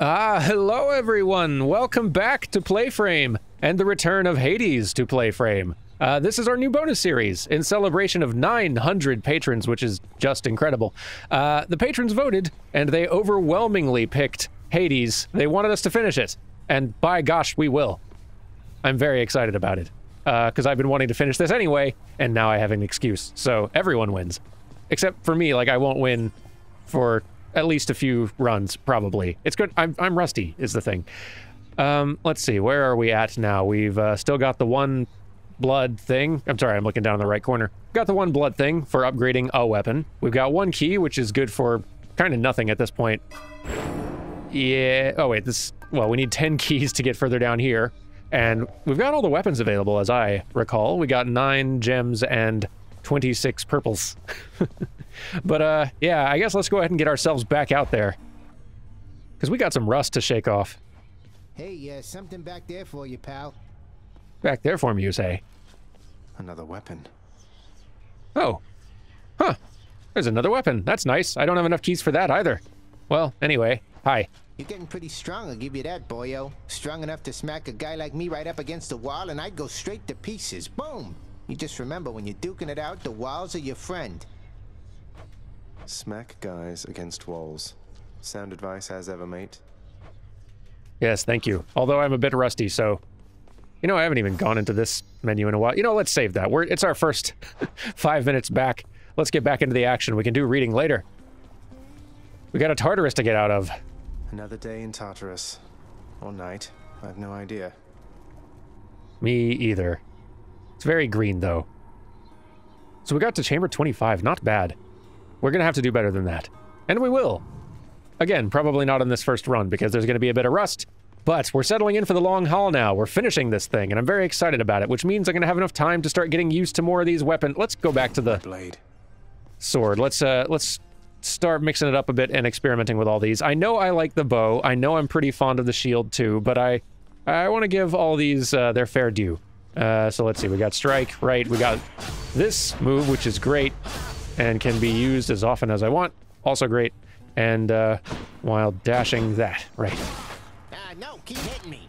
Ah, hello everyone! Welcome back to Playframe and the return of Hades to Playframe. Uh, this is our new bonus series in celebration of 900 patrons, which is just incredible. Uh, the patrons voted, and they overwhelmingly picked Hades. They wanted us to finish it, and by gosh, we will. I'm very excited about it because I've been wanting to finish this anyway, and now I have an excuse. So everyone wins, except for me. Like I won't win for at least a few runs, probably. It's good. I'm, I'm rusty, is the thing. Um, let's see, where are we at now? We've uh, still got the one blood thing. I'm sorry, I'm looking down in the right corner. Got the one blood thing for upgrading a weapon. We've got one key, which is good for kind of nothing at this point. Yeah. Oh, wait, this. Well, we need 10 keys to get further down here. And we've got all the weapons available, as I recall. We got nine gems and 26 purples. but, uh, yeah, I guess let's go ahead and get ourselves back out there. Because we got some rust to shake off. Hey, uh, something back there for you, pal. Back there for me, you say? Another weapon. Oh. Huh. There's another weapon. That's nice. I don't have enough keys for that either. Well, anyway, hi. You're getting pretty strong, I'll give you that, boyo. Strong enough to smack a guy like me right up against the wall and I'd go straight to pieces. Boom! You just remember, when you're duking it out, the walls are your friend. Smack guys against walls. Sound advice as ever, mate. Yes, thank you. Although I'm a bit rusty, so... You know, I haven't even gone into this menu in a while. You know, let's save that. We're, it's our first five minutes back. Let's get back into the action. We can do reading later. We got a Tartarus to get out of. Another day in Tartarus. Or night. I have no idea. Me either. It's very green, though. So we got to chamber 25. Not bad. We're going to have to do better than that. And we will. Again, probably not on this first run, because there's going to be a bit of rust. But we're settling in for the long haul now. We're finishing this thing, and I'm very excited about it, which means I'm going to have enough time to start getting used to more of these weapons. Let's go back to the Blade. sword. Let's, uh, let's start mixing it up a bit and experimenting with all these. I know I like the bow. I know I'm pretty fond of the shield, too, but I, I want to give all these uh, their fair due. Uh, so let's see. We got strike, right? We got this move, which is great and can be used as often as I want. Also great. And uh, while dashing that, right. Ah, no, keep hitting me.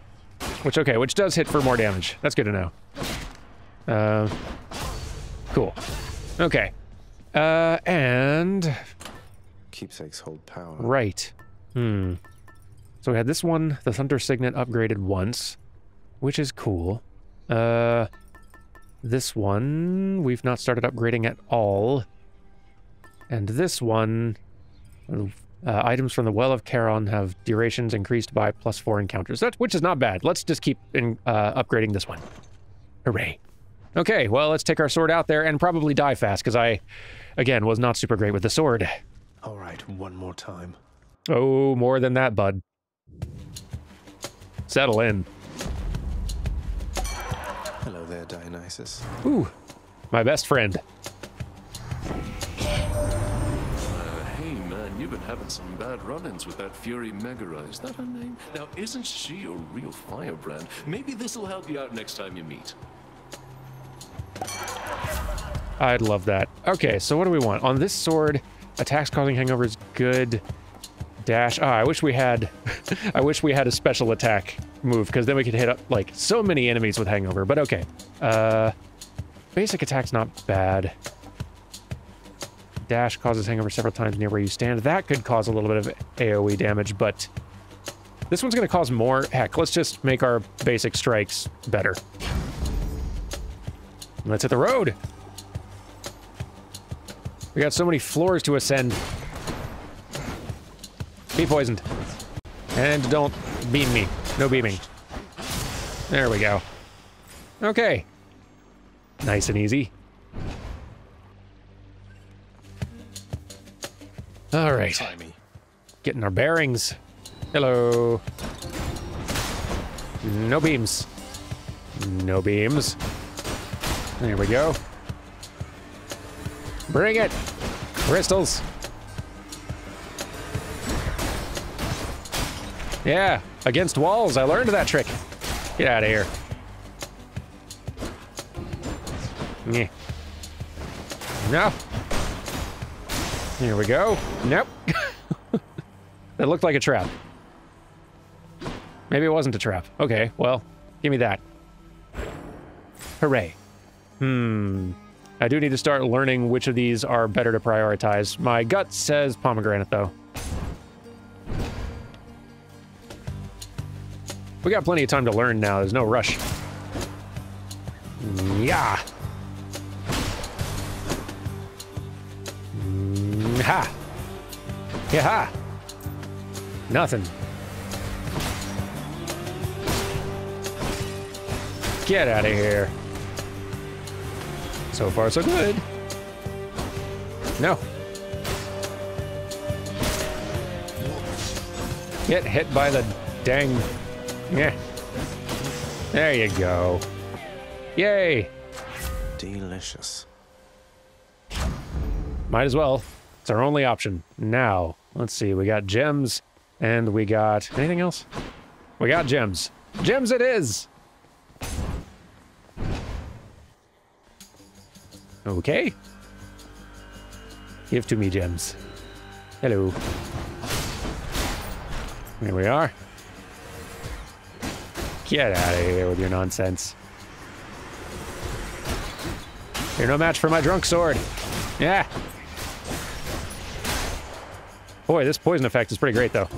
Which, okay, which does hit for more damage. That's good to know. Uh, cool. Okay. Uh, and... Keepsakes hold power. Right. Hmm. So we had this one, the Thunder Signet, upgraded once, which is cool. Uh, this one, we've not started upgrading at all. And this one, uh, items from the Well of Charon have durations increased by plus four encounters, that, which is not bad. Let's just keep in, uh, upgrading this one. Hooray. Okay, well, let's take our sword out there and probably die fast, because I, again, was not super great with the sword. All right, one more time. Oh, more than that, bud. Settle in. Hello there, Dionysus. Ooh, my best friend. Uh, hey man, you've been having some bad run-ins with that Fury Megara. Is that her name? Now, isn't she a real firebrand? Maybe this'll help you out next time you meet. I'd love that. Okay, so what do we want? On this sword, attacks causing hangovers good. Dash. Ah, I wish we had I wish we had a special attack move, because then we could hit up like so many enemies with hangover, but okay. Uh basic attack's not bad. Dash causes hangover several times near where you stand. That could cause a little bit of AoE damage, but this one's gonna cause more. Heck, let's just make our basic strikes better. Let's hit the road. We got so many floors to ascend. Be poisoned. And don't beam me. No beaming. There we go. Okay. Nice and easy. All right. Timey. Getting our bearings. Hello. No beams. No beams. There we go. Bring it. Crystals. Yeah, against walls. I learned that trick. Get out of here. Yeah. No. Here we go. Nope. that looked like a trap. Maybe it wasn't a trap. Okay, well, give me that. Hooray. Hmm. I do need to start learning which of these are better to prioritize. My gut says pomegranate, though. We got plenty of time to learn now. There's no rush. Yeah. Mm, Ha. Yeah. Ha. Nothing. Get out of here. So far, so good. No. Get hit by the dang. Yeah. There you go. Yay. Delicious. Might as well. It's our only option. Now, let's see. We got gems and we got anything else? We got gems. Gems it is. Okay. Give to me gems. Hello. Here we are. Get out of here with your nonsense. You're no match for my drunk sword. Yeah. Boy, this poison effect is pretty great, though.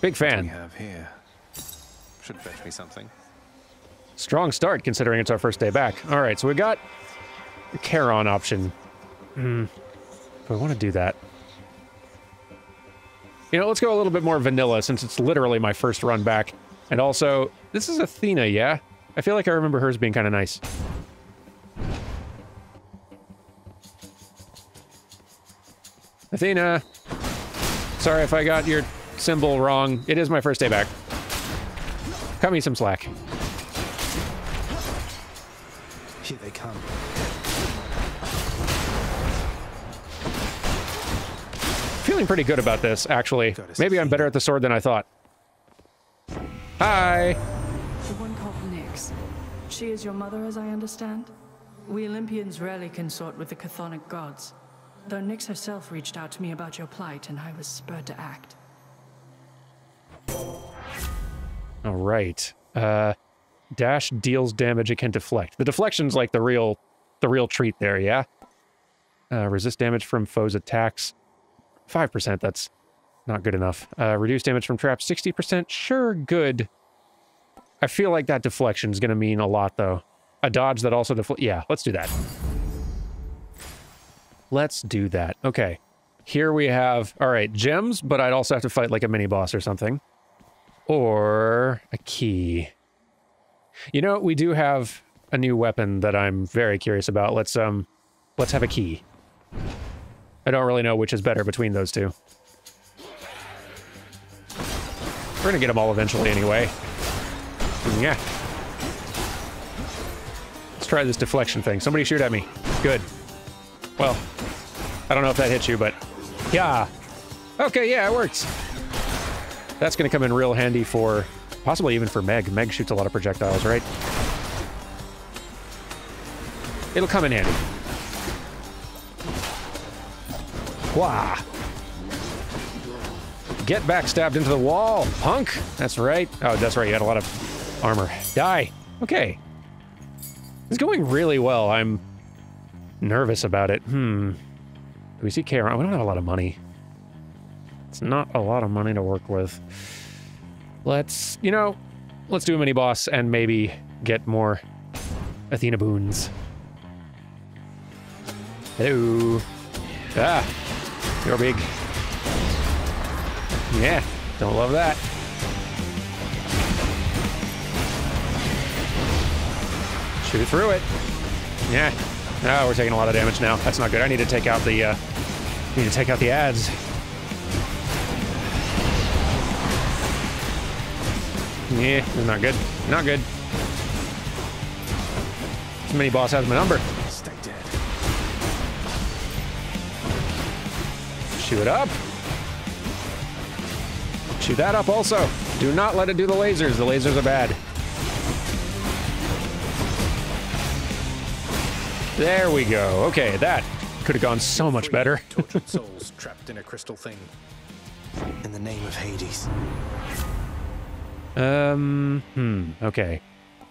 Big We fan. have here. Should fetch me something. Strong start, considering it's our first day back. All right, so we got the Charon option. Hmm. Do I want to do that? You know, let's go a little bit more vanilla, since it's literally my first run back. And also, this is Athena, yeah? I feel like I remember hers being kind of nice. Athena! Sorry if I got your symbol wrong. It is my first day back. Cut me some slack. Here they come. Feeling pretty good about this, actually. Maybe I'm better at the sword than I thought. Hi! The one called Nyx. She is your mother, as I understand? We Olympians rarely consort with the chthonic gods. Though Nyx herself reached out to me about your plight, and I was spurred to act. All right. Uh, dash deals damage it can deflect. The deflection's like the real, the real treat there, yeah? Uh, resist damage from foes' attacks. 5%, that's not good enough. Uh, reduce damage from traps, 60%. Sure, good. I feel like that deflection is going to mean a lot, though. A dodge that also deflect. Yeah, let's do that. Let's do that. Okay. Here we have, all right, gems, but I'd also have to fight like a mini boss or something. Or a key. You know, we do have a new weapon that I'm very curious about. Let's um let's have a key. I don't really know which is better between those two. We're gonna get them all eventually anyway. Yeah. Let's try this deflection thing. Somebody shoot at me. Good. Well, I don't know if that hits you, but yeah. Okay, yeah, it works. That's to come in real handy for possibly even for Meg. Meg shoots a lot of projectiles, right? It'll come in handy. Wah! Get backstabbed into the wall, punk! That's right. Oh, that's right. You had a lot of armor. Die. Okay. It's going really well. I'm nervous about it. Hmm. Do we see Charon? We don't have a lot of money. It's not a lot of money to work with. Let's, you know, let's do a mini boss and maybe get more Athena boons. Hello. Ah, you're big. Yeah, don't love that. Shoot through it. Yeah. Oh, we're taking a lot of damage now. That's not good. I need to take out the, uh, need to take out the ads. Yeah, not good. Not good. This mini boss has my number. Shoot it up. Chew that up also. Do not let it do the lasers. The lasers are bad. There we go. Okay, that could have gone so much better. Tortured souls trapped in a crystal thing. In the name of Hades. Um, hmm, okay.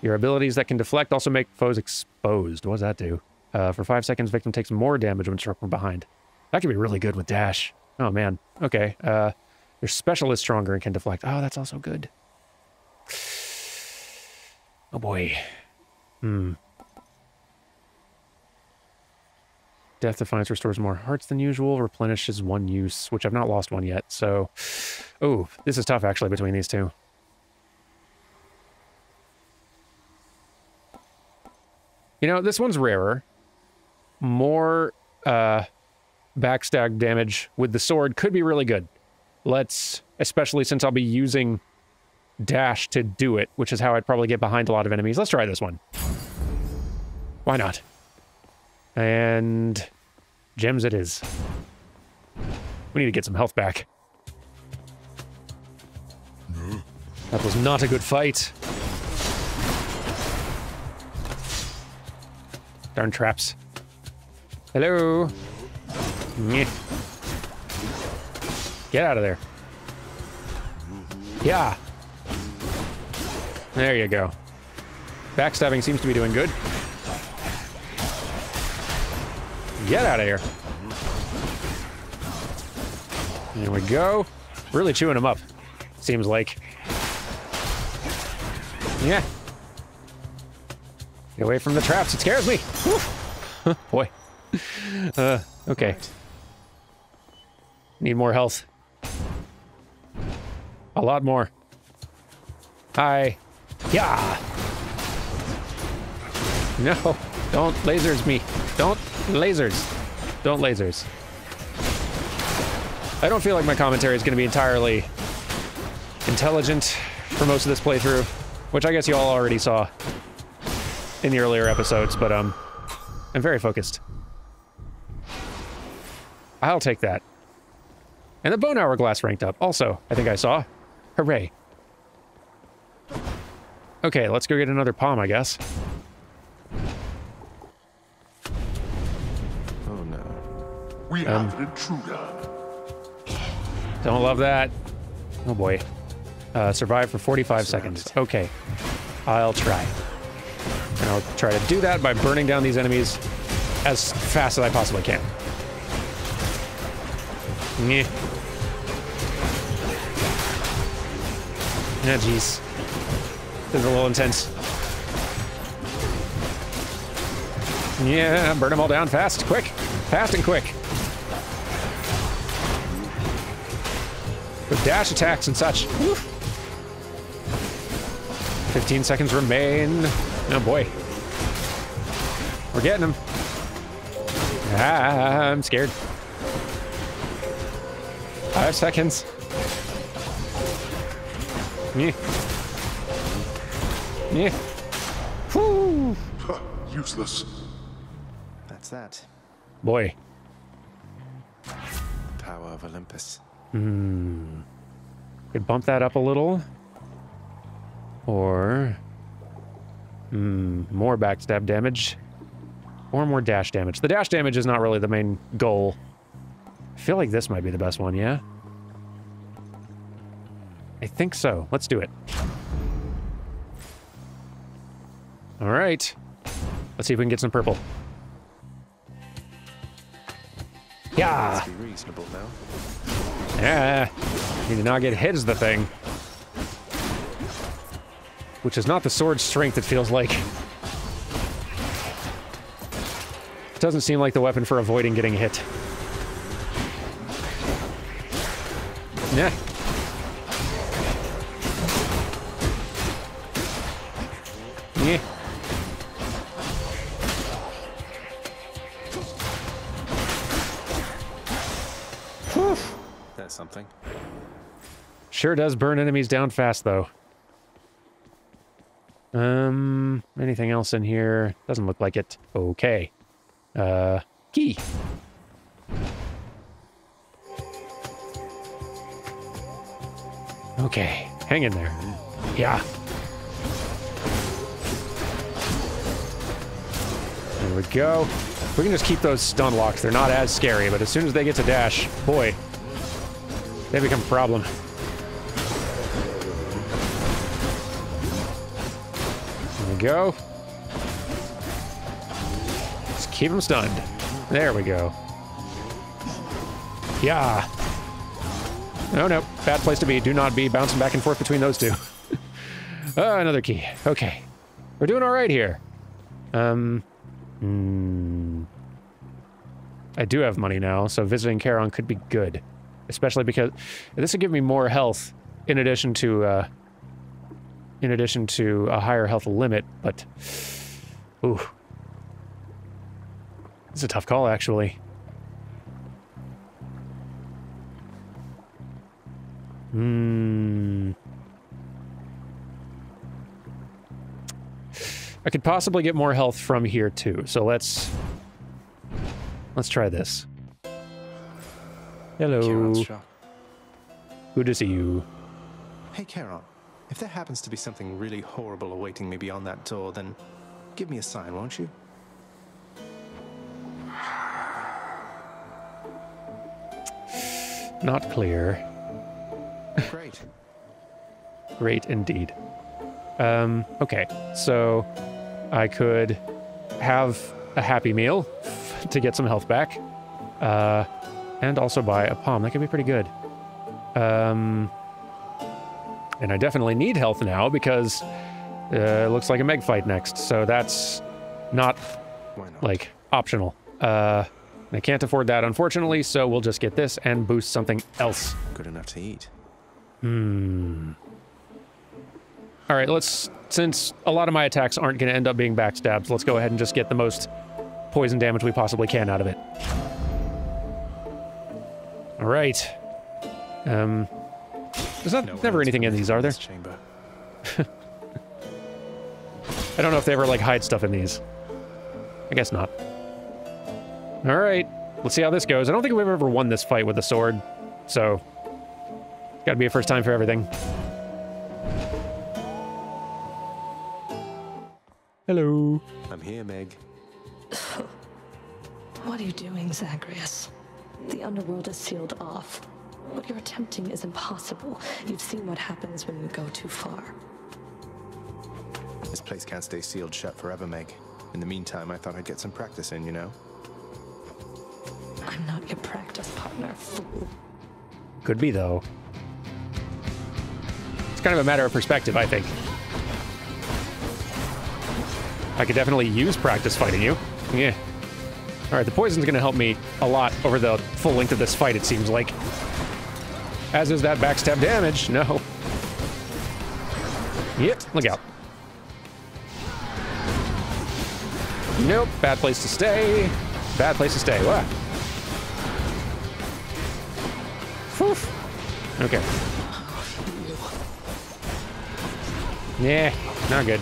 Your abilities that can deflect also make foes exposed. What does that do? Uh, for five seconds, victim takes more damage when struck from behind. That could be really good with dash. Oh, man. Okay. Uh, your special is stronger and can deflect. Oh, that's also good. Oh, boy. Hmm. Death Defiance restores more hearts than usual, replenishes one use, which I've not lost one yet, so... Oh, this is tough, actually, between these two. You know, this one's rarer. More uh, backstab damage with the sword could be really good. Let's, especially since I'll be using dash to do it, which is how I'd probably get behind a lot of enemies. Let's try this one. Why not? And gems it is. We need to get some health back. That was not a good fight. Darn traps. Hello. Get out of there. Yeah. There you go. Backstabbing seems to be doing good. Get out of here. There we go. Really chewing them up, seems like. Yeah. Get away from the traps. It scares me. Boy. Uh, okay. Need more health. A lot more. Hi. Yeah. No. Don't lasers me. Don't lasers. Don't lasers. I don't feel like my commentary is going to be entirely intelligent for most of this playthrough, which I guess you all already saw in the earlier episodes, but um, I'm very focused. I'll take that. And the bone hourglass ranked up. Also, I think I saw. Hooray. Okay, let's go get another pom, I guess. Oh no. We Um, have an intruder. Don't love that. Oh boy. Uh, survive for 45 seconds. Okay. I'll try. And I'll try to do that by burning down these enemies as fast as I possibly can. Meh. Ah, jeez. This is a little intense. Yeah, burn them all down fast, quick. Fast and quick. With dash attacks and such. Woo. 15 seconds remain. Oh boy. We're getting them. Ah, I'm scared. Five seconds. Yeah. Yeah. Whew. Useless. That's that. Boy. Tower of Olympus. Hmm. Could bump that up a little. Or... Hmm, more backstab damage. Or more dash damage. The dash damage is not really the main goal. I feel like this might be the best one, yeah? I think so. Let's do it. All right. Let's see if we can get some purple. Yeah. Let's be reasonable now. Yeah. Need to not get hit is the thing. Which is not the sword's strength, it feels like. It doesn't seem like the weapon for avoiding getting hit. Yeah. Sure does burn enemies down fast, though. Um, anything else in here? Doesn't look like it. Okay. Uh, key. Okay, hang in there. Yeah. There we go. We can just keep those stun locks. They're not as scary, but as soon as they get to dash, boy. they become a problem. Go. Let's keep him stunned. There we go. Yeah. Oh no, bad place to be. Do not be bouncing back and forth between those two. uh, another key. Okay. We're doing all right here. Um, hmm. I do have money now, so visiting Charon could be good. Especially because this would give me more health in addition to, uh, in addition to a higher health limit, but, ooh. It's a tough call, actually. Hmm. I could possibly get more health from here too. So let's let's try this. Hello. Good to see you. Hey, Charon. If there happens to be something really horrible awaiting me beyond that door, then give me a sign, won't you? Not clear. Great. Great indeed. Um, okay, so I could have a happy meal to get some health back. Uh, and also buy a pom. That could be pretty good. Um, and I definitely need health now because uh, it looks like a Meg fight next. So that's not not? like optional. Uh, I can't afford that unfortunately, so we'll just get this and boost something else. good enough to eat. Hmm. All right, let's, since a lot of my attacks aren't going to end up being backstabs, let's go ahead and just get the most poison damage we possibly can out of it. All right. Um, there's not, No never anything in these, are there? this Chamber. I don't know if they ever, like, hide stuff in these. I guess not. All right, let's see how this goes. I don't think we've ever won this fight with a sword, so... It's gotta be a first time for everything. Hello. I'm here, Meg. What are you doing, Zagreus? The underworld is sealed off. What you're attempting is impossible. You've seen what happens when you go too far. This place can't stay sealed shut forever, Meg. In the meantime, I thought I'd get some practice in, you know? I'm not your practice partner, fool. Could be, though. It's kind of a matter of perspective, I think. I could definitely use practice fighting you. Yeah. Alright, the poison's gonna help me a lot over the full length of this fight, it seems like. As is that backstab damage. No. Yep, look out. Nope, bad place to stay. Bad place to stay. What? Okay. Yeah, not good.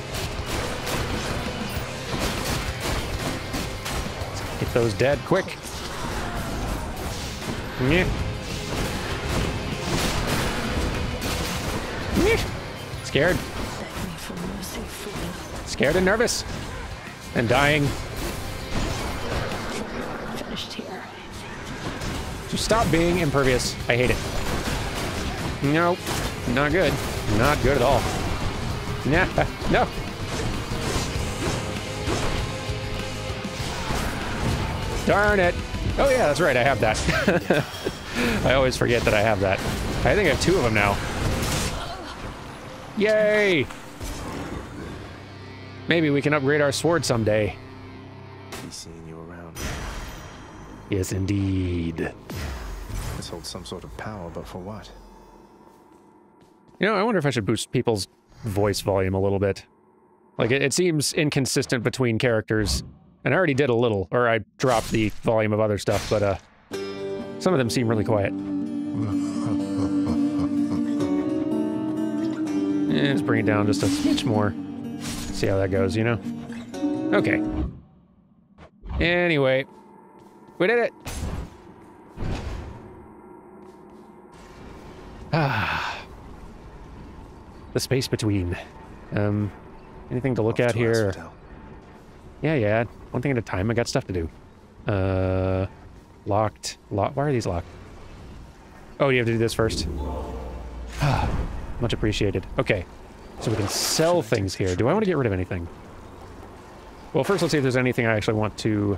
Get those dead quick. Yeah. Scared. Beg me for mercy, fool. Scared and nervous. And dying. Finished here. So stop being impervious. I hate it. Nope. Not good. Not good at all. Nah, no. Darn it. Oh yeah, that's right, I have that. I always forget that I have that. I think I have two of them now. Yay! Maybe we can upgrade our sword someday. Be seeing you around. Yes, indeed. This holds some sort of power, but for what? You know, I wonder if I should boost people's voice volume a little bit. Like, it, it seems inconsistent between characters. And I already did a little, or I dropped the volume of other stuff, but, uh, some of them seem really quiet. Eh, Let's bring it down just a smidge more. See how that goes, you know? Okay. Anyway, we did it. Ah. The space between. Um, anything to look Off at to here? Asphodel. Yeah, yeah. One thing at a time. I got stuff to do. Uh, locked. Lock. Why are these locked? Oh, you have to do this first. Much appreciated. Okay. So we can sell things here. Do I want to get rid of anything? Well, first let's see if there's anything I actually want to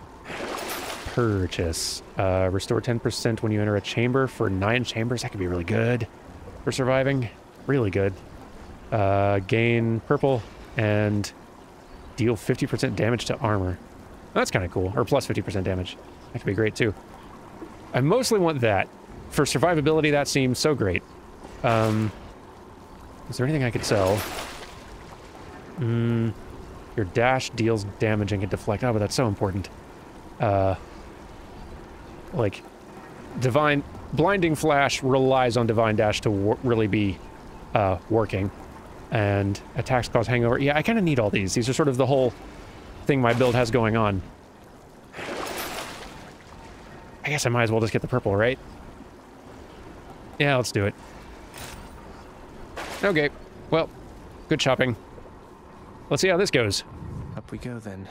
purchase. Uh, restore 10% when you enter a chamber for nine chambers. That could be really good for surviving. Really good. Uh, gain purple and deal 50% damage to armor. That's kind of cool. Or plus 50% damage. That could be great too. I mostly want that. For survivability, that seems so great. Um, is there anything I could sell? Hmm. Your dash deals damage and can deflect. Oh, but that's so important. Uh, like, divine blinding flash relies on divine dash to really be uh, working, and attacks cause hangover. Yeah, I kind of need all these. These are sort of the whole thing my build has going on. I guess I might as well just get the purple, right? Yeah, let's do it. Okay, well, good shopping. Let's see how this goes. Up we go then.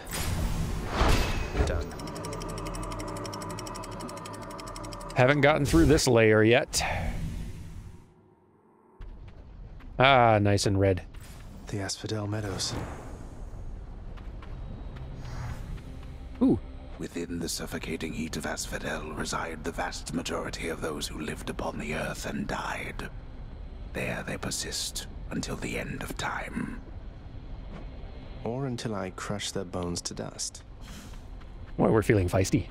Done. Haven't gotten through this layer yet. Ah, nice and red. The Asphodel Meadows. Ooh. Within the suffocating heat of Asphodel reside the vast majority of those who lived upon the earth and died. There they persist until the end of time. Or until I crush their bones to dust. Well, we're feeling feisty.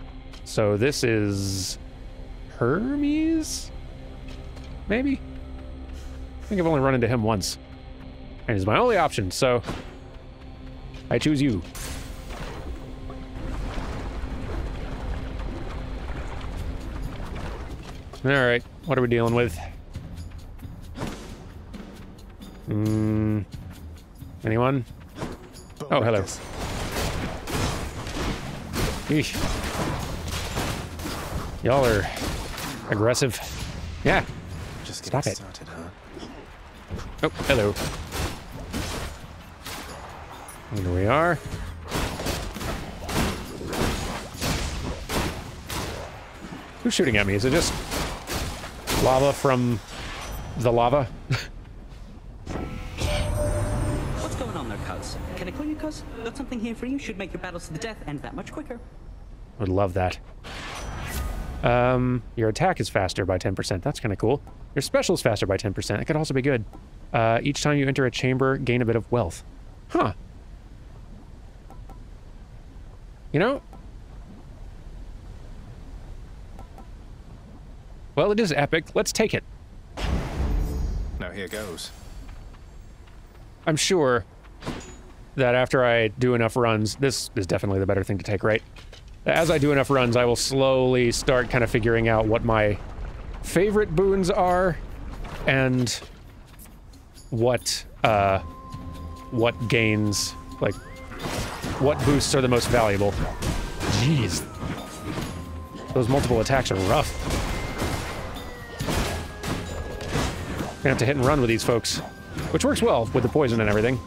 So this is Hermes? Maybe? I think I've only run into him once. And he's my only option, so I choose you. Alright, what are we dealing with? Hmm. Anyone? Oh, hello. Yeesh. Y'all are aggressive. Yeah. Just Stop it. started, huh? Oh, hello. Here we are. Who's shooting at me? Is it just lava from the lava? here for you. Should make your battles to the death end that much quicker. Would love that. Um, your attack is faster by 10%. That's kind of cool. Your special is faster by 10%. That could also be good. Uh, each time you enter a chamber, gain a bit of wealth. Huh. You know? Well, it is epic. Let's take it. Now here goes. I'm sure that after I do enough runs, this is definitely the better thing to take, right? As I do enough runs, I will slowly start kind of figuring out what my favorite boons are and what, uh, what gains, like, what boosts are the most valuable. Jeez. Those multiple attacks are rough. Gonna have to hit and run with these folks. Which works well with the poison and everything.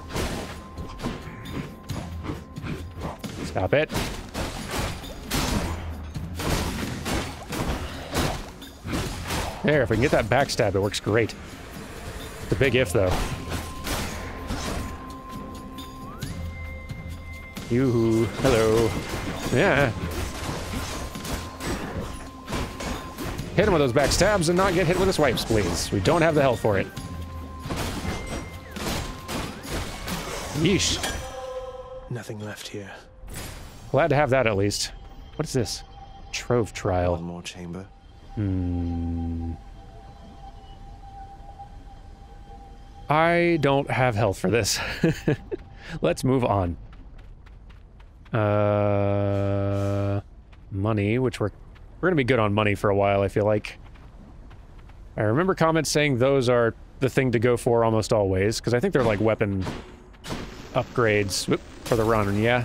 Stop it. There, if we can get that backstab, it works great. The big if, though. Yoo-hoo. Hello. Yeah. Hit him with those backstabs and not get hit with the swipes, please. We don't have the health for it. Yeesh. Nothing left here. Glad to have that at least. What is this? Trove trial. One more chamber. Hmm. I don't have health for this. Let's move on. Uh, money, which we're we're gonna be good on money for a while. I feel like. I remember comments saying those are the thing to go for almost always because I think they're like weapon upgrades for the run. Yeah.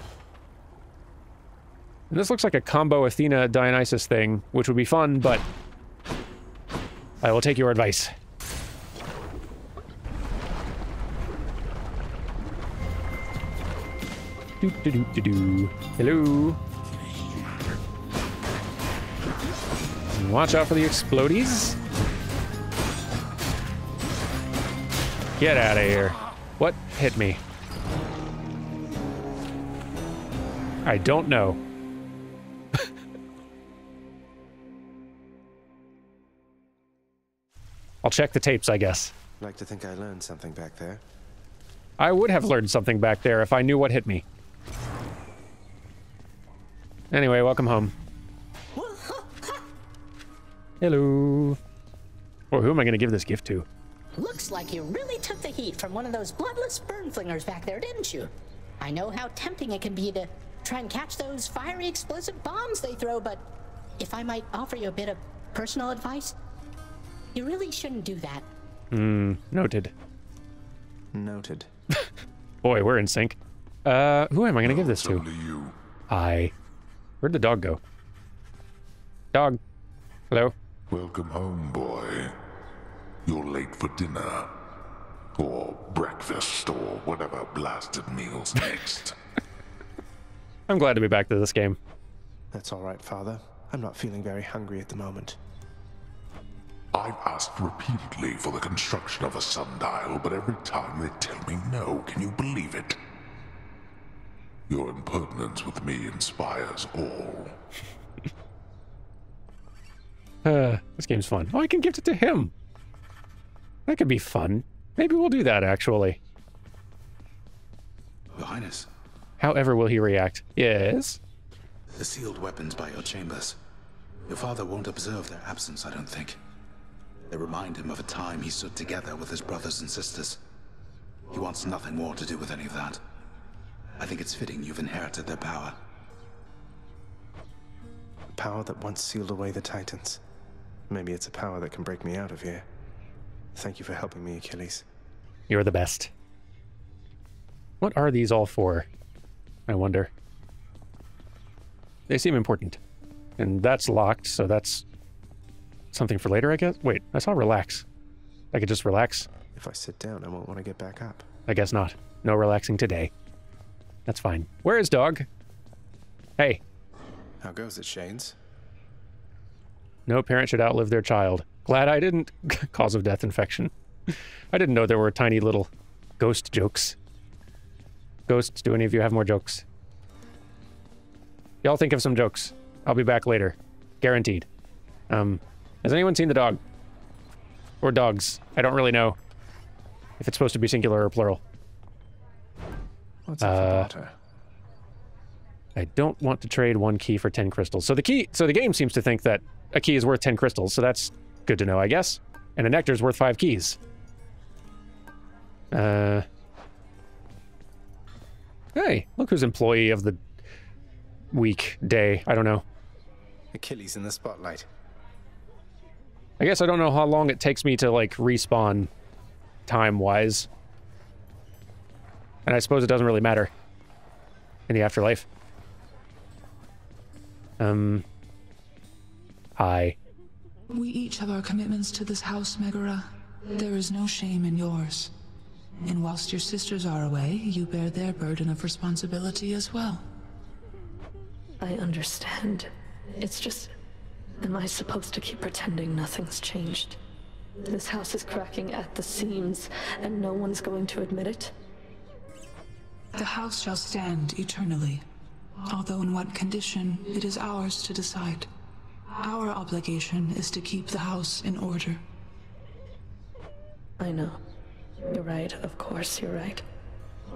And this looks like a combo Athena Dionysus thing, which would be fun, but I will take your advice. Do do do do do. Hello. Watch out for the explodies. Get out of here. What hit me? I don't know. I'll check the tapes, I guess. Like to think I learned something back there. I would have learned something back there if I knew what hit me. Anyway, welcome home. Hello. Or who am I going to give this gift to? Looks like you really took the heat from one of those bloodless burn flingers back there, didn't you? I know how tempting it can be to try and catch those fiery explosive bombs they throw, but if I might offer you a bit of personal advice, you really shouldn't do that. Hmm, noted. Noted. Boy, we're in sync. Uh, who am I going to give this to? Only you. Hi. Where'd the dog go? Dog. Hello? Welcome home, boy. You're late for dinner. Or breakfast, or whatever blasted meal's next. I'm glad to be back to this game. That's all right, Father. I'm not feeling very hungry at the moment. I've asked repeatedly for the construction of a sundial, but every time they tell me no. Can you believe it? Your impertinence with me inspires all. Uh, this game's fun. Oh, I can gift it to him. That could be fun. Maybe we'll do that, actually. Your Highness, However will he react? Yes? the sealed weapons by your chambers. Your father won't observe their absence, I don't think. They remind him of a time he stood together with his brothers and sisters. He wants nothing more to do with any of that. I think it's fitting you've inherited their power. The power that once sealed away the Titans. Maybe it's a power that can break me out of here. Thank you for helping me, Achilles. You're the best. What are these all for? I wonder. They seem important. And that's locked, so that's something for later, I guess? Wait, I saw relax. I could just relax? If I sit down, I won't want to get back up. I guess not. No relaxing today. That's fine. Where is dog? Hey, How goes it, Shades? no parent should outlive their child. Glad I didn't. Cause of death infection. I didn't know there were tiny little ghost jokes. Ghosts, do any of you have more jokes? Y'all think of some jokes. I'll be back later. Guaranteed. Um, has anyone seen the dog? Or dogs? I don't really know if it's supposed to be singular or plural. What's up Uh, about? I don't want to trade one key for 10 crystals. So the key, so the game seems to think that a key is worth 10 crystals, so that's good to know, I guess. And a nectar is worth 5 keys. Uh Hey, look who's employee of the week, day, I don't know. Achilles in the spotlight. I guess I don't know how long it takes me to like respawn time-wise. And I suppose it doesn't really matter in the afterlife. Um Hi. We each have our commitments to this house, Megara. There is no shame in yours. And whilst your sisters are away, you bear their burden of responsibility as well. I understand. It's just. Am I supposed to keep pretending nothing's changed? This house is cracking at the seams, and no one's going to admit it? The house shall stand eternally. Although in what condition, it is ours to decide. Our obligation is to keep the house in order. I know. You're right, of course, you're right.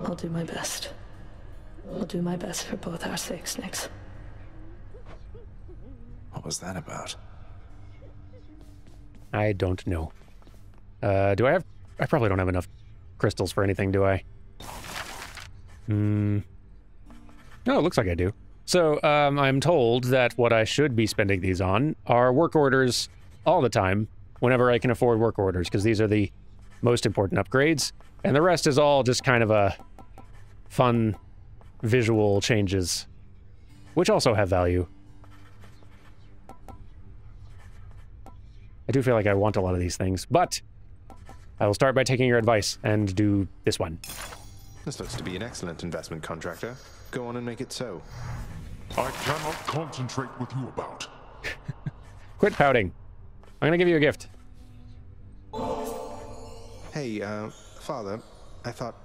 I'll do my best. I'll do my best for both our sakes, Nyx. What was that about? I don't know. Uh, do I have... I probably don't have enough crystals for anything, do I? Hmm... No, it looks like I do. So, um, I'm told that what I should be spending these on are work orders all the time, whenever I can afford work orders, because these are the most important upgrades. And the rest is all just kind of a fun visual changes, which also have value. I do feel like I want a lot of these things, but I will start by taking your advice and do this one. This looks to be an excellent investment contractor. Go on and make it so. I cannot concentrate with you about. Quit pouting. I'm gonna give you a gift. Hey, uh, Father, I thought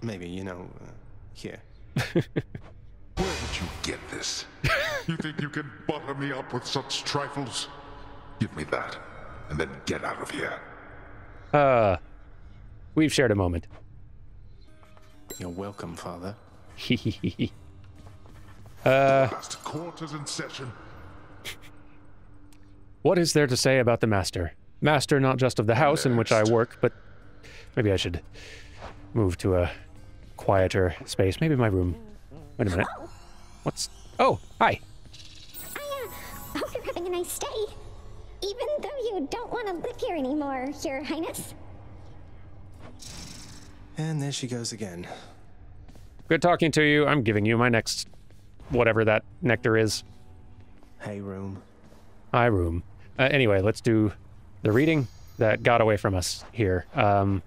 maybe, you know, uh, here. Where did you get this? you think you can butter me up with such trifles? Give me that, and then get out of here. Uh, we've shared a moment. You're welcome, Father. uh, Last quarters in session. what is there to say about the master? Master not just of the house in which I work, but maybe I should move to a quieter space. Maybe my room. Wait a minute. What's... Oh, hi. I uh, hope you're having a nice stay. Even though you don't want to live here anymore, Your Highness. And there she goes again. Good talking to you. I'm giving you my next... whatever that nectar is. Hey, room. Hi, room. Uh, anyway, let's do the reading that got away from us here. Um,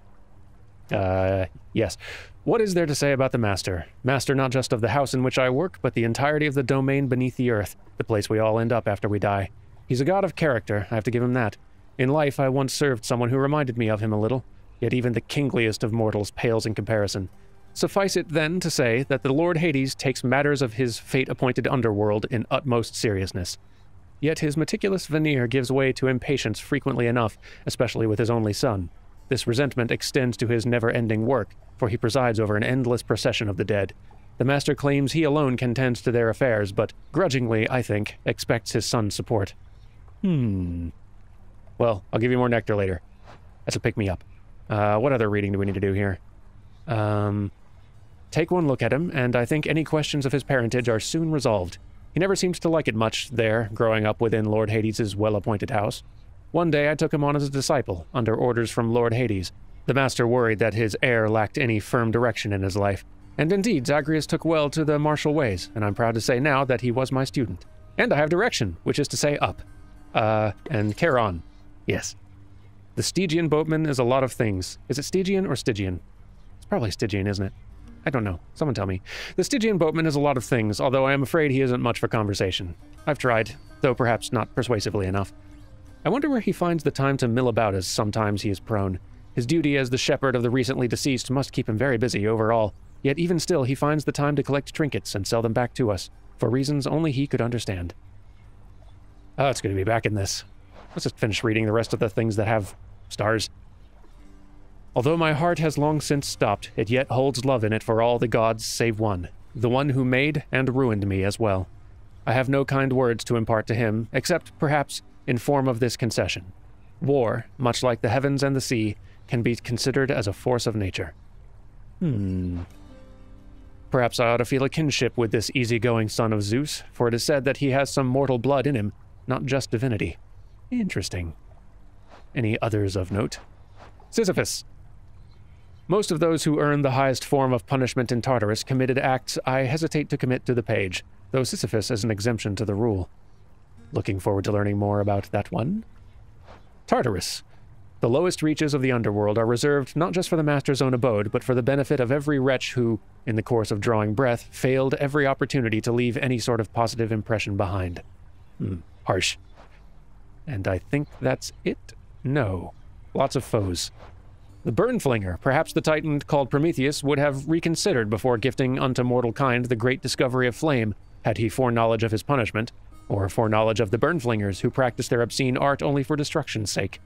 uh, yes. What is there to say about the Master? Master not just of the house in which I work, but the entirety of the domain beneath the earth, the place we all end up after we die. He's a god of character, I have to give him that. In life, I once served someone who reminded me of him a little, yet even the kingliest of mortals pales in comparison. Suffice it then to say that the Lord Hades takes matters of his fate-appointed underworld in utmost seriousness. Yet his meticulous veneer gives way to impatience frequently enough, especially with his only son. This resentment extends to his never-ending work, for he presides over an endless procession of the dead. The master claims he alone can tend to their affairs, but grudgingly, I think, expects his son's support. Hmm. Well, I'll give you more nectar later. That's a pick-me-up. Uh, what other reading do we need to do here? Um, take one look at him, and I think any questions of his parentage are soon resolved. He never seems to like it much there, growing up within Lord Hades' well-appointed house. One day I took him on as a disciple, under orders from Lord Hades. The master worried that his heir lacked any firm direction in his life. And indeed, Zagreus took well to the martial ways, and I'm proud to say now that he was my student. And I have direction, which is to say up. Uh, and Charon. Yes. The Stygian boatman is a lot of things. Is it Stygian or Stygian? It's probably Stygian, isn't it? I don't know. Someone tell me. The Stygian boatman is a lot of things, although I am afraid he isn't much for conversation. I've tried, though perhaps not persuasively enough. I wonder where he finds the time to mill about as sometimes he is prone. His duty as the shepherd of the recently deceased must keep him very busy overall, yet even still he finds the time to collect trinkets and sell them back to us, for reasons only he could understand. Oh, it's good to be back in this. Let's just finish reading the rest of the things that have stars. Although my heart has long since stopped, it yet holds love in it for all the gods save one, the one who made and ruined me as well. I have no kind words to impart to him, except, perhaps, in form of this concession. War, much like the heavens and the sea, can be considered as a force of nature. Hmm. Perhaps I ought to feel a kinship with this easygoing son of Zeus, for it is said that he has some mortal blood in him, not just divinity. Interesting. Any others of note? Sisyphus. Most of those who earned the highest form of punishment in Tartarus committed acts I hesitate to commit to the page, though Sisyphus is an exemption to the rule. Looking forward to learning more about that one. Tartarus. The lowest reaches of the underworld are reserved not just for the master's own abode, but for the benefit of every wretch who, in the course of drawing breath, failed every opportunity to leave any sort of positive impression behind. Hmm, harsh. And I think that's it? No. Lots of foes. The Burnflinger, perhaps the titan called Prometheus, would have reconsidered before gifting unto mortal kind the great discovery of flame, had he foreknowledge of his punishment, or foreknowledge of the Burnflingers who practice their obscene art only for destruction's sake.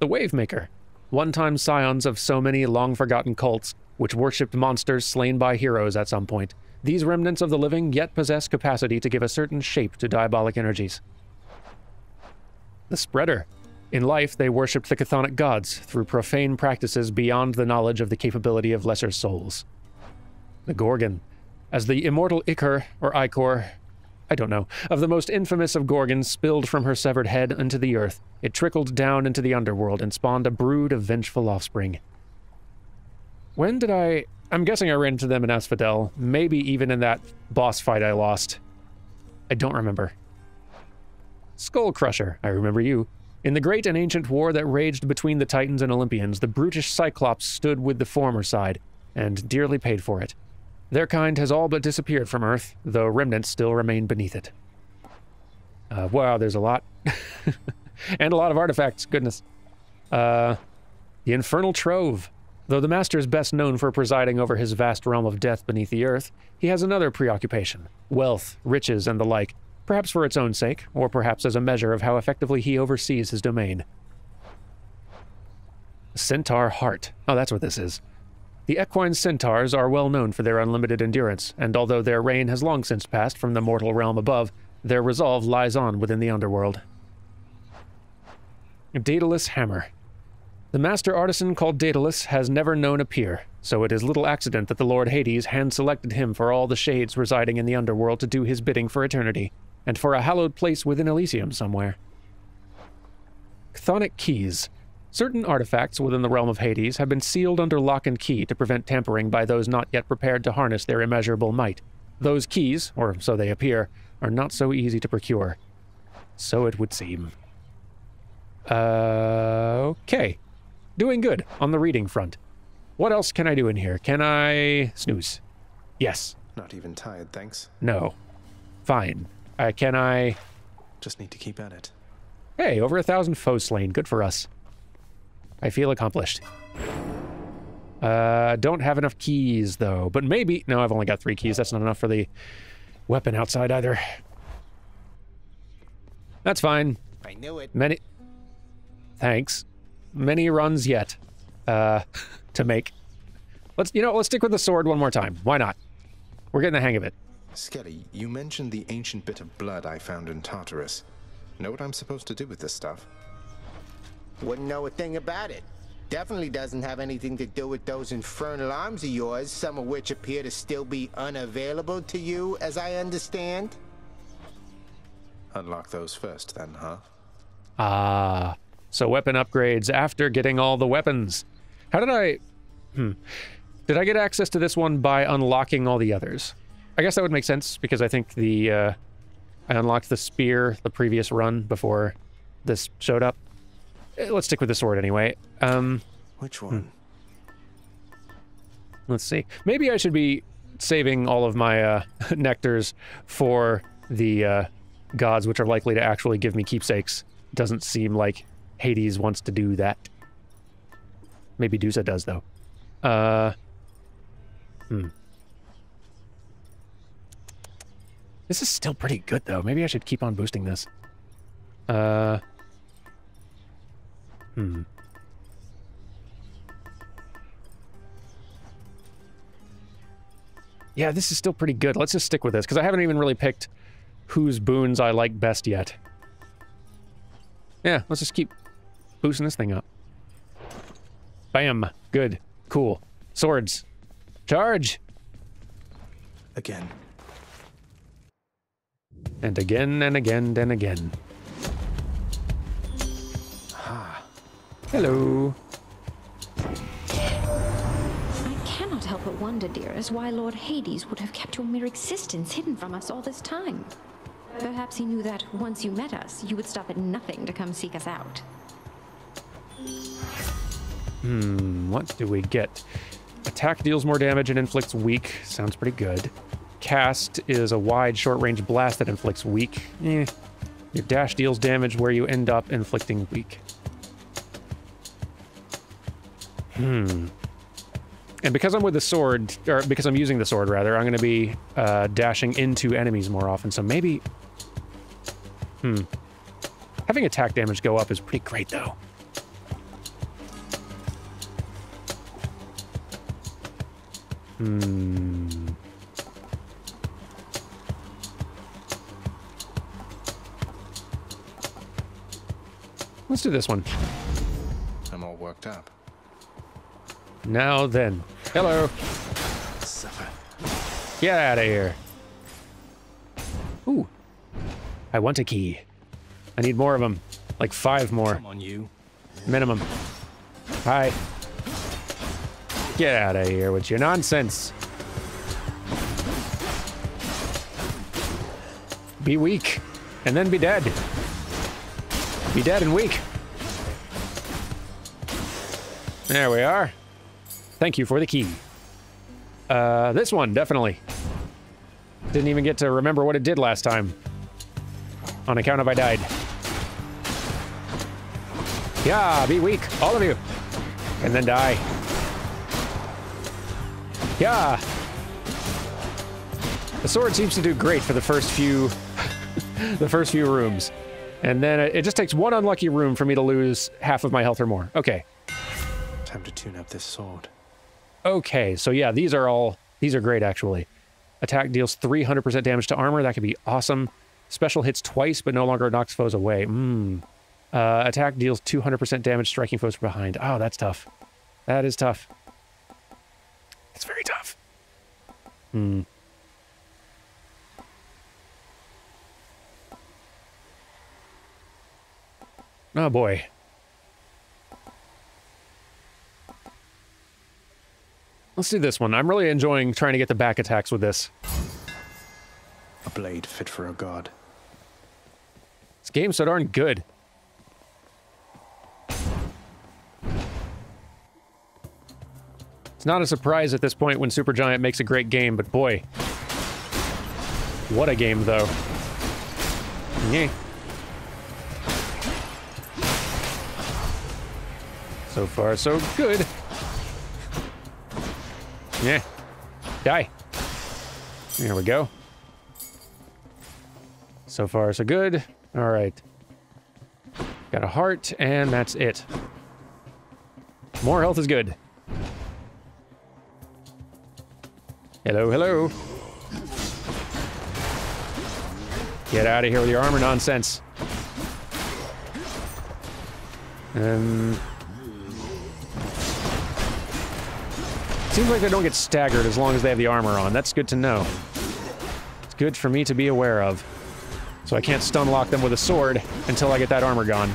The Wavemaker, one-time scions of so many long-forgotten cults, which worshipped monsters slain by heroes at some point. These remnants of the living yet possess capacity to give a certain shape to diabolic energies. The Spreader. In life, they worshipped the chthonic gods through profane practices beyond the knowledge of the capability of lesser souls. The Gorgon. As the immortal Ichor, or Icor, I don't know, of the most infamous of Gorgons spilled from her severed head into the earth, it trickled down into the underworld and spawned a brood of vengeful offspring. When did I... I'm guessing I ran into them in Asphodel, maybe even in that boss fight I lost. I don't remember. Skull Crusher, I remember you. In the great and ancient war that raged between the Titans and Olympians, the brutish Cyclops stood with the former side, and dearly paid for it. Their kind has all but disappeared from Earth, though remnants still remain beneath it. Uh, wow, there's a lot. and a lot of artifacts, goodness. Uh, The Infernal Trove. Though the Master is best known for presiding over his vast realm of death beneath the earth, he has another preoccupation wealth, riches, and the like, perhaps for its own sake, or perhaps as a measure of how effectively he oversees his domain. Centaur Heart. Oh, that's what this is. The equine centaurs are well known for their unlimited endurance, and although their reign has long since passed from the mortal realm above, their resolve lies on within the underworld. Daedalus Hammer. The master artisan called Daedalus has never known a peer, so it is little accident that the Lord Hades hand-selected him for all the shades residing in the underworld to do his bidding for eternity, and for a hallowed place within Elysium somewhere. Chthonic Keys. Certain artifacts within the realm of Hades have been sealed under lock and key to prevent tampering by those not yet prepared to harness their immeasurable might. Those keys, or so they appear, are not so easy to procure. So it would seem. Uh, okay. Doing good on the reading front. What else can I do in here? Can I snooze? Yes. Not even tired, thanks. No. Fine. Uh, can I... Just need to keep at it. Hey, over a thousand foes slain. Good for us. I feel accomplished. Uh, don't have enough keys, though. But maybe... No, I've only got three keys. That's not enough for the weapon outside, either. That's fine. I knew it. Many... Thanks. Many runs yet uh, to make. Let's, you know, let's stick with the sword one more time. Why not? We're getting the hang of it. Skelly, you mentioned the ancient bit of blood I found in Tartarus. Know what I'm supposed to do with this stuff? Wouldn't know a thing about it. Definitely doesn't have anything to do with those infernal arms of yours, some of which appear to still be unavailable to you, as I understand. Unlock those first, then, huh? Ah, so weapon upgrades after getting all the weapons. How did I... Hmm. Did I get access to this one by unlocking all the others? I guess that would make sense, because I think the... Uh, I unlocked the spear the previous run before this showed up. Eh, Let's stick with the sword anyway. Um, Which one? Let's see. Maybe I should be saving all of my uh, nectars for the uh, gods, which are likely to actually give me keepsakes. Doesn't seem like Hades wants to do that. Maybe Dusa does, though. Uh, hmm. This is still pretty good, though. Maybe I should keep on boosting this. Uh, hmm. Yeah, this is still pretty good. Let's just stick with this, because I haven't even really picked whose boons I like best yet. Yeah, let's just keep boosting this thing up. Bam. Good. Cool. Swords. Charge! Again. And again and again and again. Ha. Hello. I cannot help but wonder, dearest, why Lord Hades would have kept your mere existence hidden from us all this time. Perhaps he knew that once you met us, you would stop at nothing to come seek us out. Hmm, what do we get? Attack deals more damage and inflicts weak. Sounds pretty good. Cast is a wide, short-range blast that inflicts weak. Eh. Your dash deals damage where you end up inflicting weak. Hmm. And because I'm with the sword, or because I'm using the sword, rather, I'm going to be uh, dashing into enemies more often, so maybe... Hmm. Having attack damage go up is pretty great, though. Hmm. Let's do this one. I'm all worked up. Now then. Hello. Suffer. Get out of here. Ooh. I want a key. I need more of them. Like five more. Come on, you. Minimum. Hi. Get out of here with your nonsense. Be weak, and then be dead. Be dead and weak. There we are. Thank you for the key. Uh, this one, definitely. Didn't even get to remember what it did last time. On account of I died. Yeah, be weak, all of you. and then die. Yeah. The sword seems to do great for the first few the first few rooms. And then it just takes one unlucky room for me to lose half of my health or more. Okay. Time to tune up this sword. Okay, so yeah, these are all these are great actually. Attack deals 300% damage to armor. That could be awesome. Special hits twice, but no longer knocks foes away. Mmm. Uh, attack deals 200% damage, striking foes from behind. Oh, that's tough. That is tough. It's very tough. Hmm. Oh boy. Let's do this one. I'm really enjoying trying to get the back attacks with this. A blade fit for a god. This game's so darn good. It's not a surprise at this point when Supergiant makes a great game, but boy. What a game, though. Yeah. So far, so good. Yeah. Die. There we go. So far, so good. All right. Got a heart, and that's it. More health is good. Hello, hello. Get out of here with your armor nonsense. Um, seems like they don't get staggered as long as they have the armor on. That's good to know. It's good for me to be aware of. So I can't stun lock them with a sword until I get that armor gone.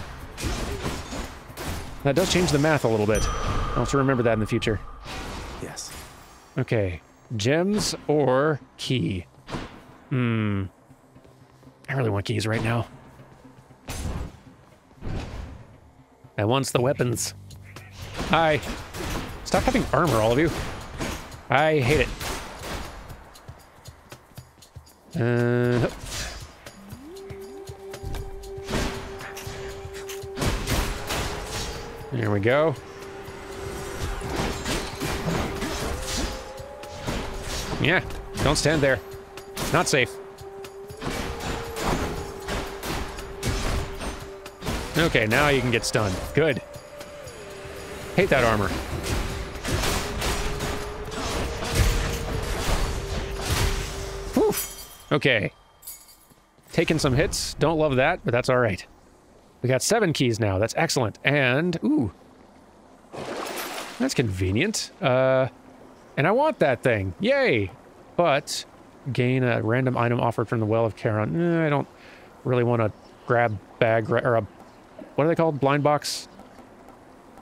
That does change the math a little bit. I'll have to remember that in the future. Yes. Okay. Gems or key? Hmm. I really want keys right now. I wants the weapons. Hi. Stop having armor, all of you. I hate it. Uh, there we go. Yeah, don't stand there. Not safe. Okay, now you can get stunned. Good. Hate that armor. Okay. Taking some hits. Don't love that, but that's all right. We got seven keys now. That's excellent. And, ooh. That's convenient. Uh, and I want that thing. Yay! But, gain a random item offered from the Well of Charon. Eh, I don't really want to grab bag, or a, what are they called? Blind box?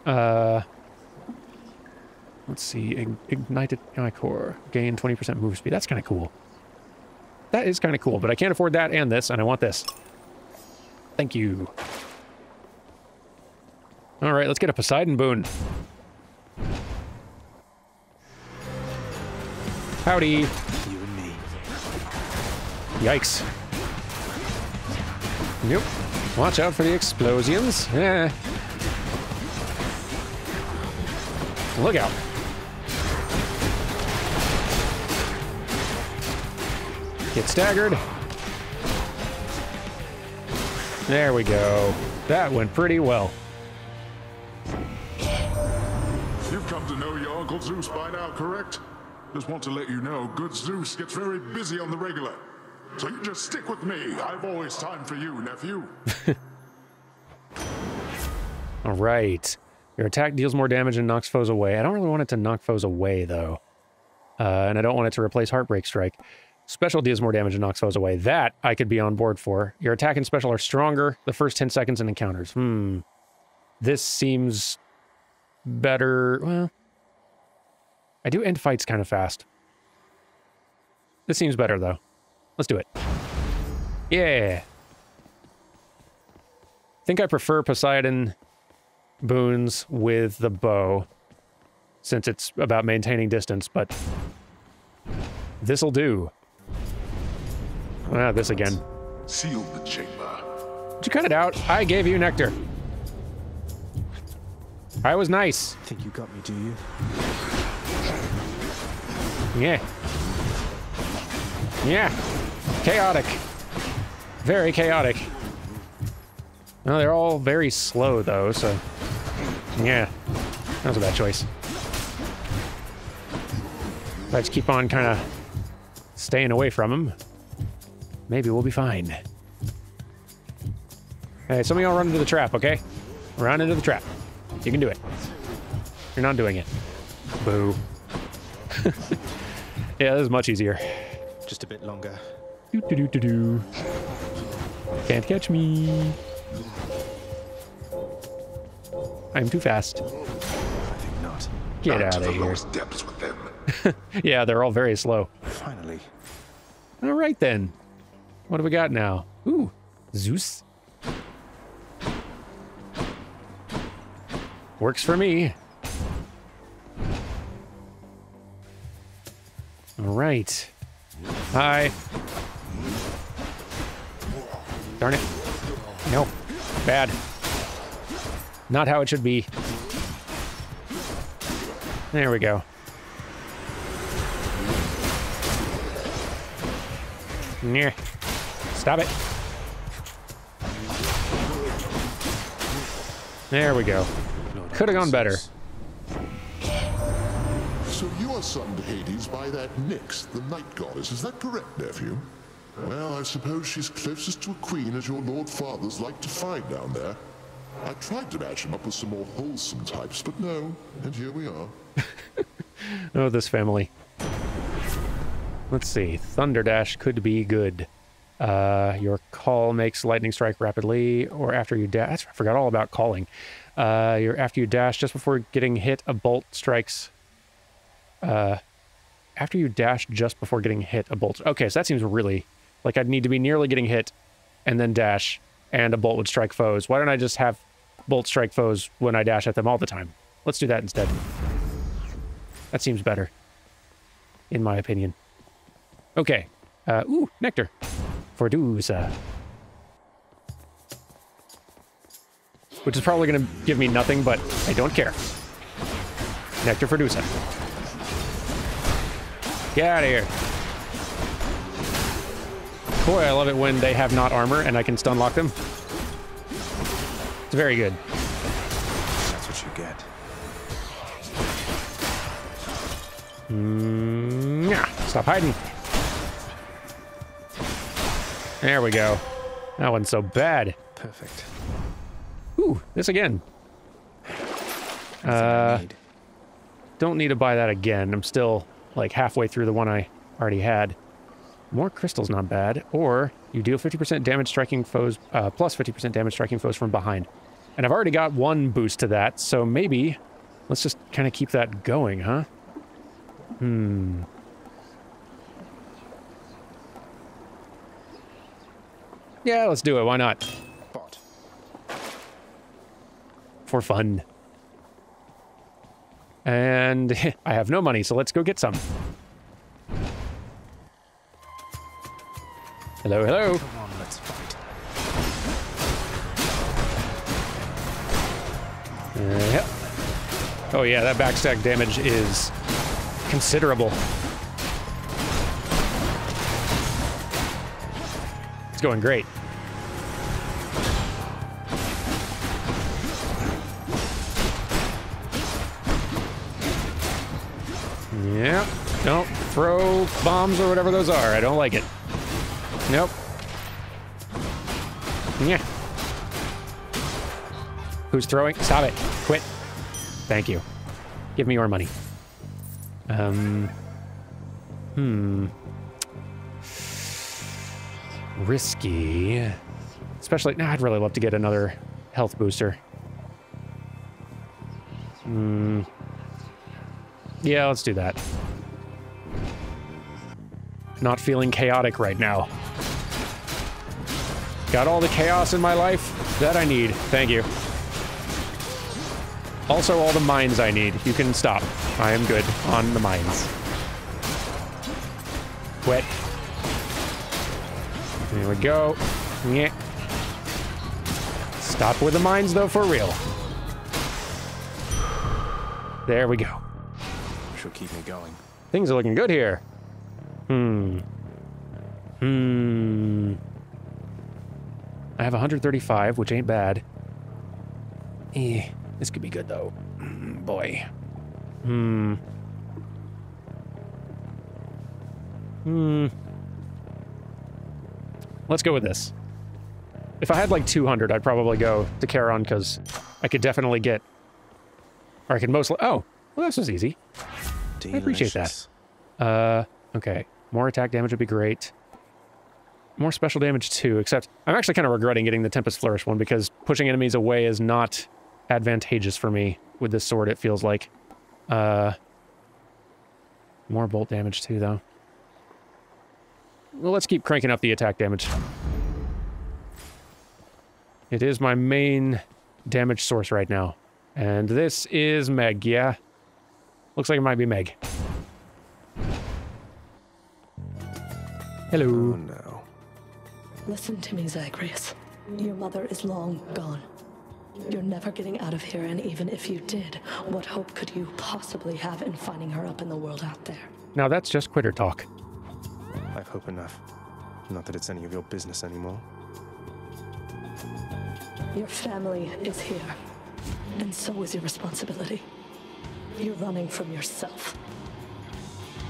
Uh, let's see. Ignited core. Gain 20% move speed. That's kind of cool. That is kind of cool, but I can't afford that and this, and I want this. Thank you. All right, let's get a Poseidon boon. Howdy. You and me. Yikes. Nope. Watch out for the explosions. Eh. Look out. Get staggered. There we go. That went pretty well. You've come to know your Uncle Zeus by now, correct? Just want to let you know, good Zeus gets very busy on the regular. So you just stick with me. I've always time for you, nephew. All right. Your attack deals more damage and knocks foes away. I don't really want it to knock foes away, though. Uh, and I don't want it to replace Heartbreak Strike. Special deals more damage and knocks foes away. That I could be on board for. Your attack and special are stronger the first 10 seconds in encounters. Hmm. This seems better. Well, I do end fights kind of fast. This seems better, though. Let's do it. Yeah. I think I prefer Poseidon boons with the bow, since it's about maintaining distance, but this'll do. Ah, this again. Seal the chamber. Did you cut it out? I gave you nectar. I was nice. Think you got me, do you? Yeah. Yeah. Chaotic. Very chaotic. No, they're all very slow, though, so... Yeah. That was a bad choice. If I just keep on kind of staying away from them, maybe we'll be fine. Hey, some of y'all run into the trap, okay? Run into the trap. You can do it. You're not doing it. Boo. yeah, this is much easier. Just a bit longer. Do do do do do. Can't catch me. I'm too fast. I think not. Get Back out of the here. depths with them. yeah, they're all very slow. Finally. All right then. What do we got now? Ooh, Zeus. Works for me. Right. Hi. Darn it. No. Bad. Not how it should be. There we go. Yeah. Stop it. There we go. Could have gone better. Summoned Hades by that Nyx, the night goddess. Is that correct, nephew? Well, I suppose she's closest to a queen as your lord fathers like to find down there. I tried to match him up with some more wholesome types, but no. And here we are. Oh, this family. Let's see. Thunder Dash could be good. Uh, your call makes lightning strike rapidly, or after you dash. I forgot all about calling. Uh, your after you dash, just before getting hit, a bolt strikes. Uh, after you dash, just before getting hit, a bolt. Okay, so that seems really like I'd need to be nearly getting hit, and then dash, and a bolt would strike foes. Why don't I just have bolt strike foes when I dash at them all the time? Let's do that instead. That seems better, in my opinion. Okay. Uh, ooh, nectar. For Dusa. Which is probably going to give me nothing, but I don't care. Nectar for Dusa. Get out of here. Boy, I love it when they have not armor and I can stun lock them. It's very good. That's what you get. Mm, yeah. Stop hiding. There we go. That wasn't so bad. Perfect. Ooh, this again. Uh, don't need to buy that again. I'm still like halfway through the one I already had. More crystals, not bad. Or you deal 50% damage striking foes, uh, plus 50% damage striking foes from behind. And I've already got one boost to that, so maybe let's just kind of keep that going, huh? Hmm. Yeah, let's do it. Why not? For fun. And I have no money, so let's go get some. Hello, hello. Come on, let's fight. Uh, yep. Oh yeah, that backstab damage is considerable. It's going great. Yeah, don't throw bombs or whatever those are. I don't like it. Nope. Yeah. Who's throwing? Stop it. Quit. Thank you. Give me your money. Um. Hmm. Risky. Especially, nah, I'd really love to get another health booster. Hmm. Yeah, let's do that. Not feeling chaotic right now. Got all the chaos in my life that I need. Thank you. Also, all the mines I need. You can stop. I am good on the mines. Quit. There we go. Yeah. Stop with the mines, though, for real. There we go. Keep me going. Things are looking good here. Hmm. Hmm. I have 135, which ain't bad. Eh, this could be good though. Boy. Hmm. Hmm. Let's go with this. If I had like 200, I'd probably go to Charon because I could definitely get, or I could mostly. Oh, well, this was easy. I appreciate that. Uh, okay. More attack damage would be great. More special damage too, except I'm actually kind of regretting getting the Tempest Flourish one because pushing enemies away is not advantageous for me with this sword, it feels like. Uh, more bolt damage too, though. Well, let's keep cranking up the attack damage. It is my main damage source right now. And this is Meg, yeah? Looks like it might be Meg. Hello. Oh no. Listen to me, Zagreus. Your mother is long gone. You're never getting out of here, and even if you did, what hope could you possibly have in finding her up in the world out there? Now that's just quitter talk. I've hope enough. Not that it's any of your business anymore. Your family is here, and so is your responsibility. You're running from yourself.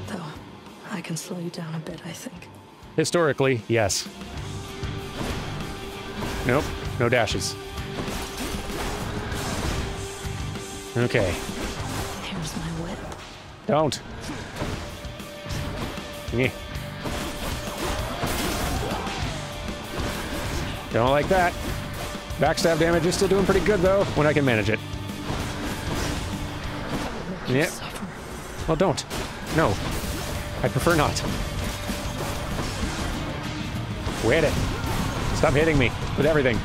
Though, I can slow you down a bit, I think. Historically, yes. Nope, no dashes. Okay, Here's my whip. don't. Yeah. Don't like that. Backstab damage is still doing pretty good, though, when I can manage it. Yep. Well, don't. No. I prefer not. Quit it. Stop hitting me with everything.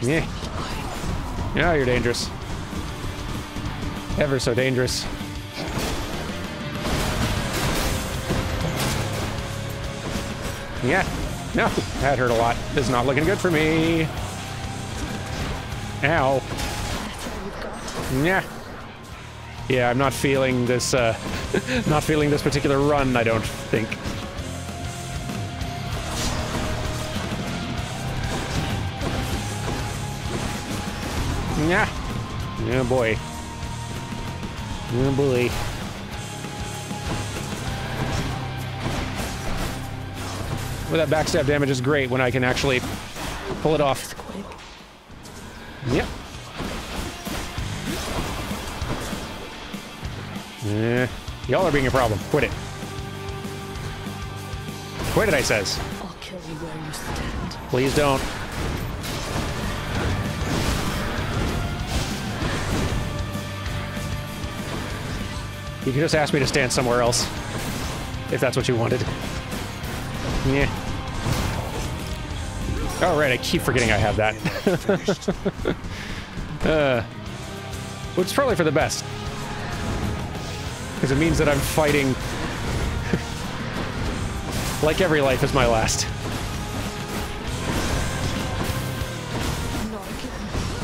Yeah. Yeah, you're dangerous. Ever so dangerous. Yeah. No, that hurt a lot. This is not looking good for me. Ow. Yeah. Yeah, I'm not feeling this, uh, not feeling this particular run, I don't think. Yeah. Oh boy. Oh boy. Well, that backstab damage is great when I can actually pull it off. Yep. Eh, y'all are being a problem. Quit it. Quit it, I says. I'll kill you where you stand. Please don't. You could just ask me to stand somewhere else. If that's what you wanted. Yeah. All right, I keep forgetting I have that. uh, which is probably for the best. Because it means that I'm fighting... like every life is my last.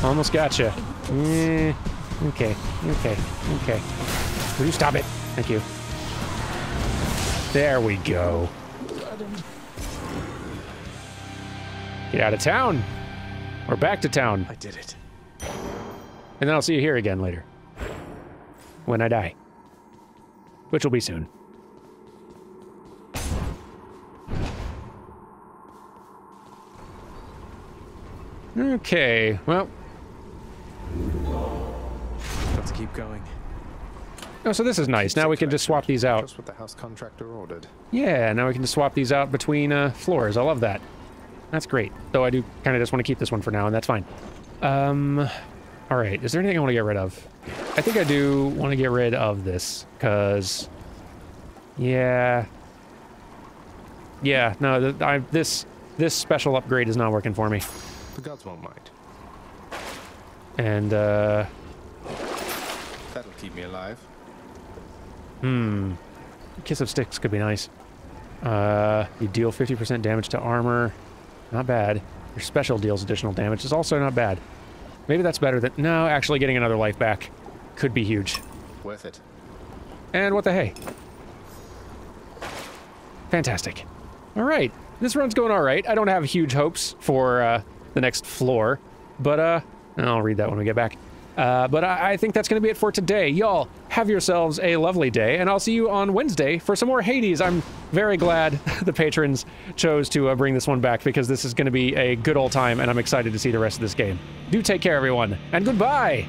Almost gotcha. Mm, okay, okay, okay. Will you stop it? Thank you. There we go. Get out of town. Or back to town. I did it. And then I'll see you here again later. When I die. Which will be soon. Okay, well, Let's keep going. oh, so this is nice. Now we can just swap these out. Just what the house contractor ordered. Yeah, now we can just swap these out between uh, floors. I love that. That's great. Though I do kind of just want to keep this one for now, and that's fine. Um, all right. Is there anything I want to get rid of? I think I do want to get rid of this, because... Yeah. Yeah, no, th I, this this special upgrade is not working for me. The gods won't mind. And, uh... That'll keep me alive. Hmm. Kiss of Styx could be nice. Uh, you deal 50% damage to armor. Not bad. Your special deals additional damage is also not bad. Maybe that's better than... No, actually getting another life back could be huge. Worth it. And what the hey? Fantastic. All right. This run's going all right. I don't have huge hopes for uh, the next floor, but uh, I'll read that when we get back. Uh, but I, I, think that's going to be it for today. Y'all, have yourselves a lovely day, and I'll see you on Wednesday for some more Hades. I'm very glad the patrons chose to uh, bring this one back because this is going to be a good old time, and I'm excited to see the rest of this game. Do take care, everyone, and goodbye!